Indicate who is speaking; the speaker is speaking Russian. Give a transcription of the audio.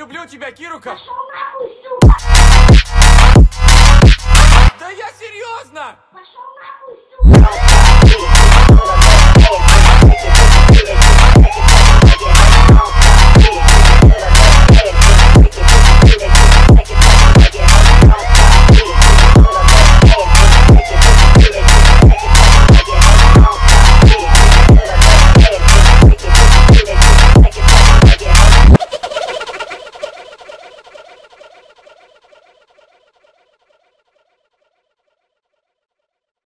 Speaker 1: люблю тебя, Кирука!
Speaker 2: Пошел нахуй, сука!
Speaker 1: Да я серьезно!
Speaker 2: Пошел нахуй, сука!